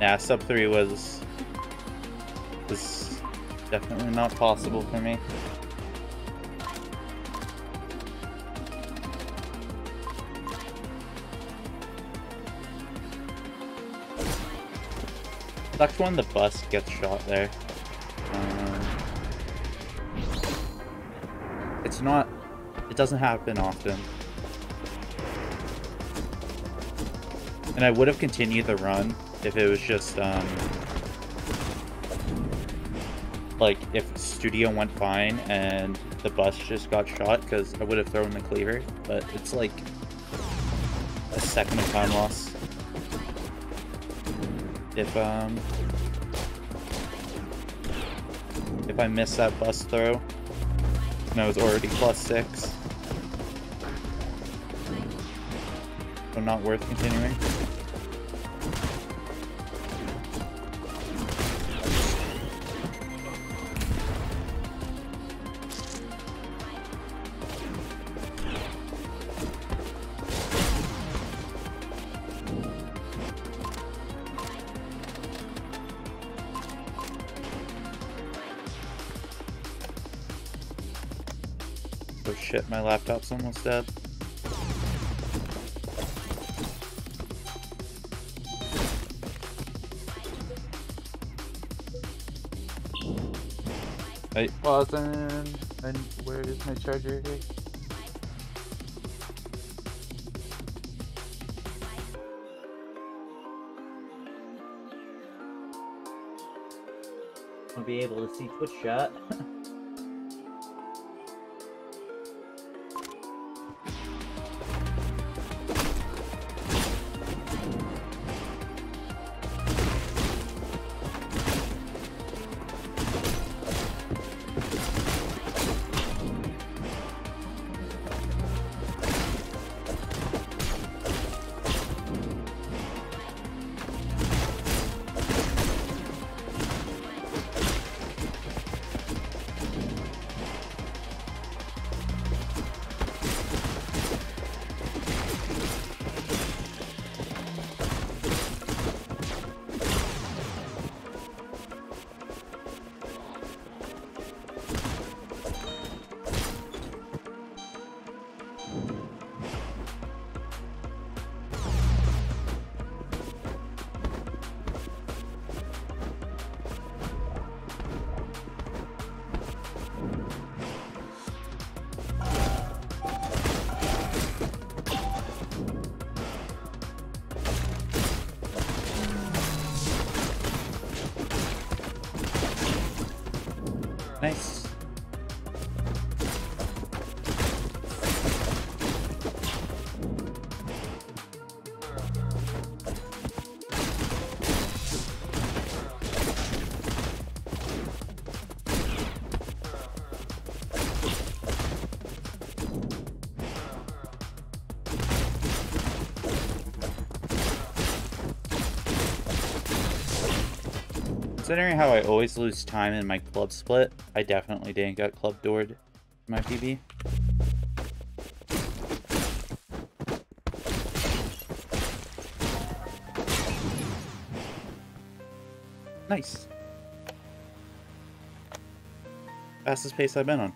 Yeah, sub 3 was... was definitely not possible for me. Sucks when the bus gets shot there. Um, it's not... It doesn't happen often. And I would have continued the run if it was just, um... Like, if Studio went fine and the bus just got shot, because I would have thrown the cleaver, but it's like a second of time loss if um if I miss that bus throw and I was already plus six. So not worth continuing. Oh, shit, my laptop's almost dead. I wasn't. And where is my charger here? I'll be able to see Twitch chat. nice. Considering how I always lose time in my club split, I definitely didn't get club doored my PB. Nice. Fastest pace I've been on.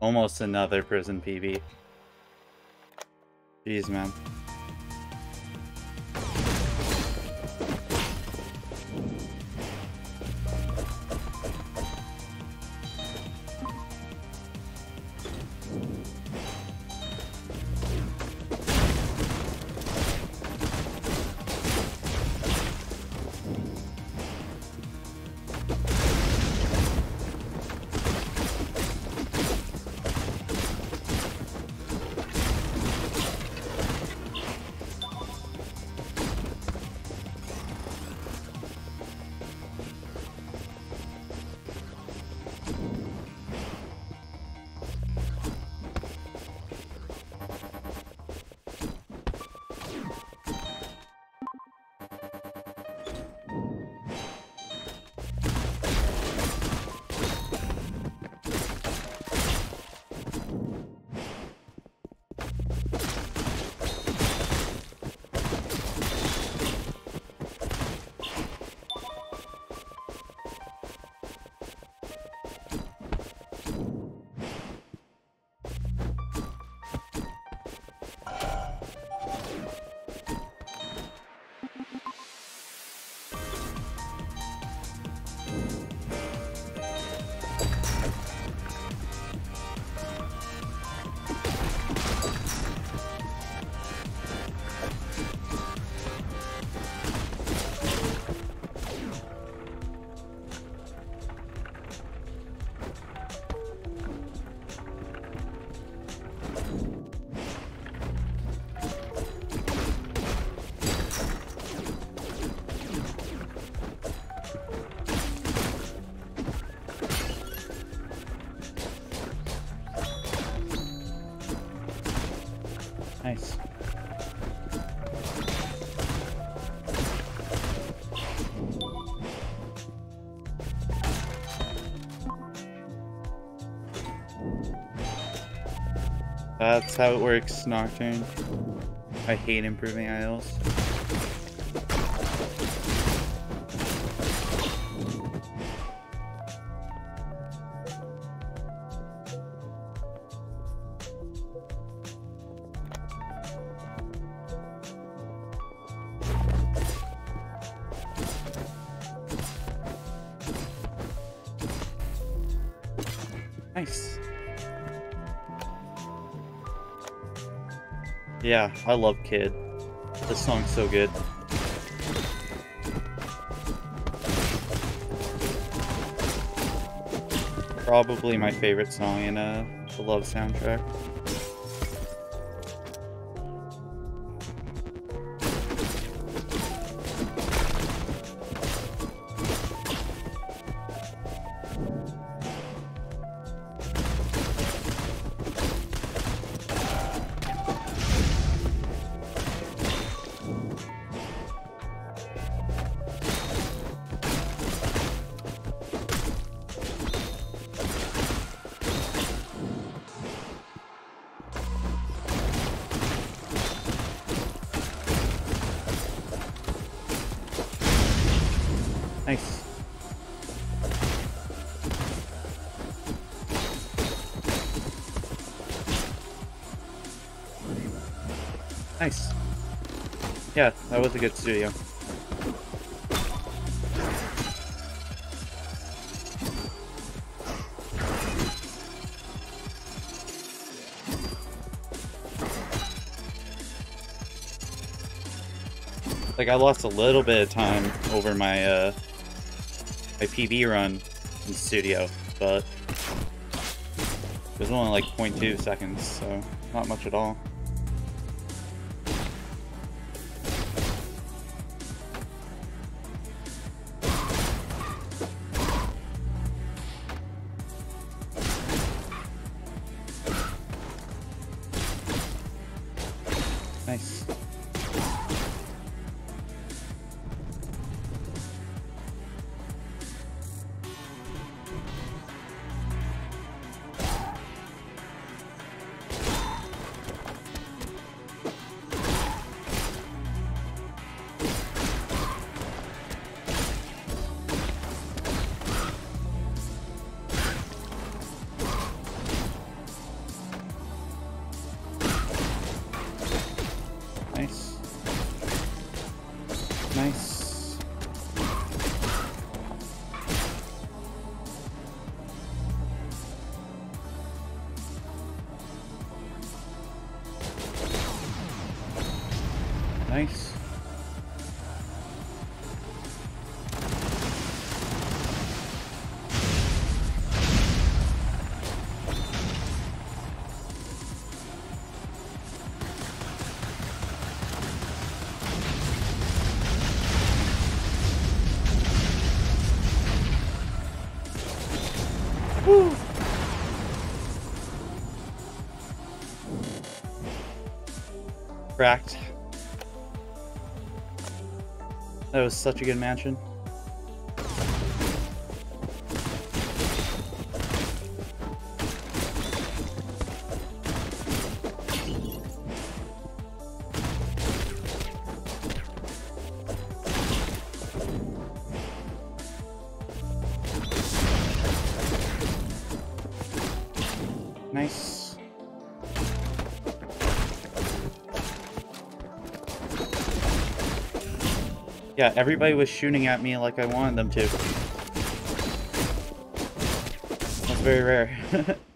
Almost another prison PB. Jeez, man. Nice. That's how it works, Nocturne. I hate improving ILs. Nice. Yeah, I love Kid. This song's so good. Probably my favorite song in uh, the Love soundtrack. Nice. Nice. Yeah, that was a good studio. Like, I lost a little bit of time over my, uh, my PB run in studio, but it was only like 0.2 seconds, so not much at all. Nice. Cracked. That was such a good mansion. Nice. Yeah, everybody was shooting at me like I wanted them to. That's very rare.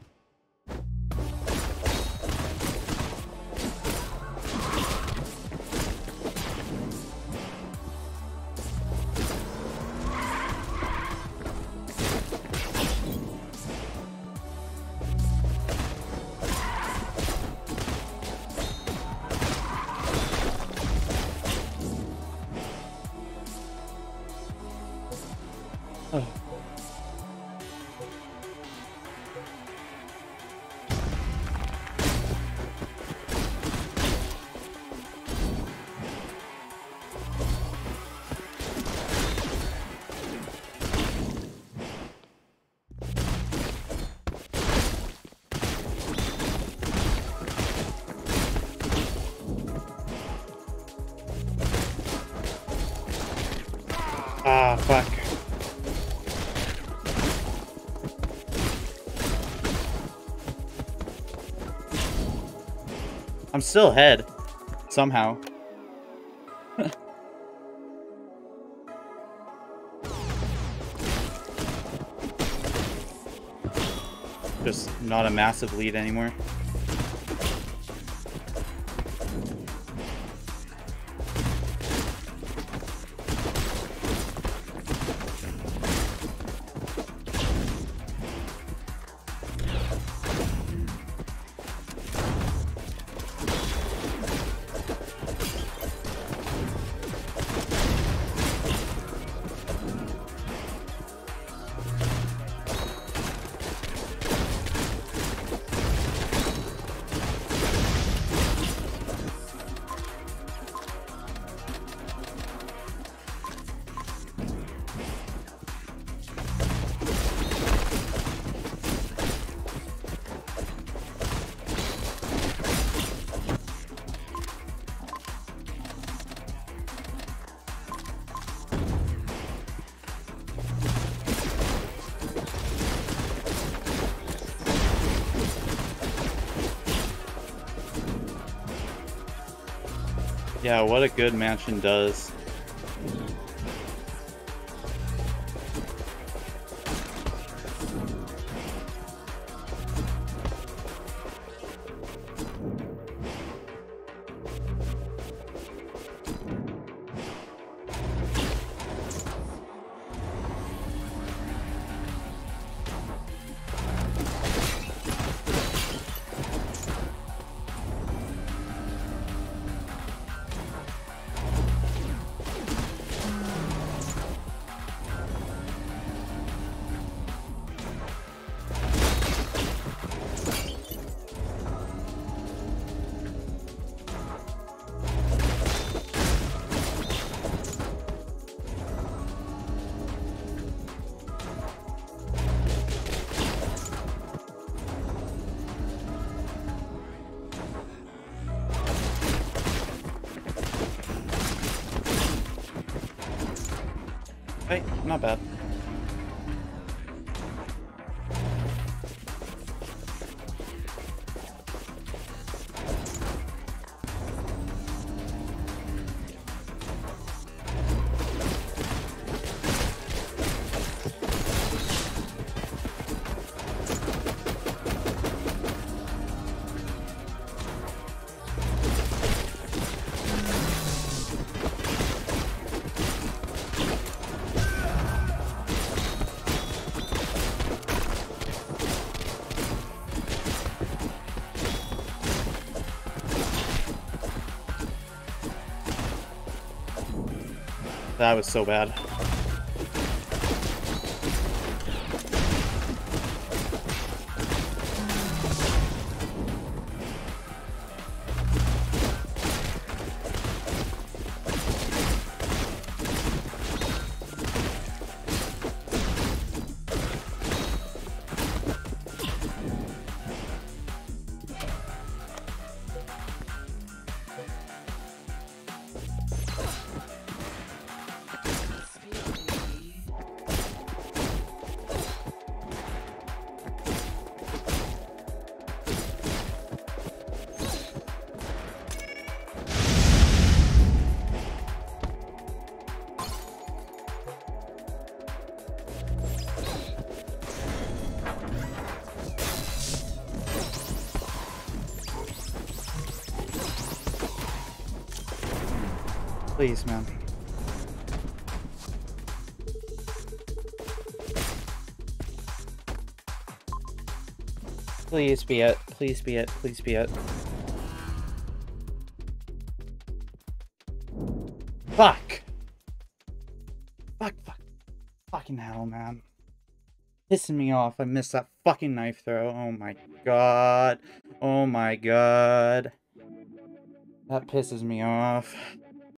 Ah, fuck. I'm still ahead. Somehow. Just not a massive lead anymore. Yeah, what a good mansion does. Not bad. That was so bad. Please, man. Please be it. Please be it. Please be it. Fuck! Fuck, fuck. Fucking hell, man. Pissing me off. I missed that fucking knife throw. Oh my god. Oh my god. That pisses me off.